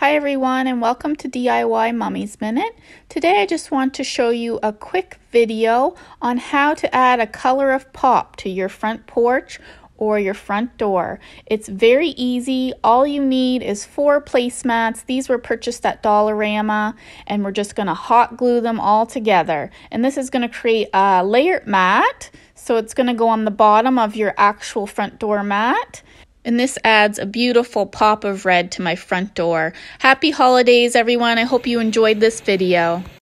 Hi everyone and welcome to DIY Mommy's Minute. Today I just want to show you a quick video on how to add a color of pop to your front porch or your front door. It's very easy. All you need is four placemats. These were purchased at Dollarama and we're just going to hot glue them all together. And this is going to create a layered mat. So it's going to go on the bottom of your actual front door mat. And this adds a beautiful pop of red to my front door. Happy holidays, everyone. I hope you enjoyed this video.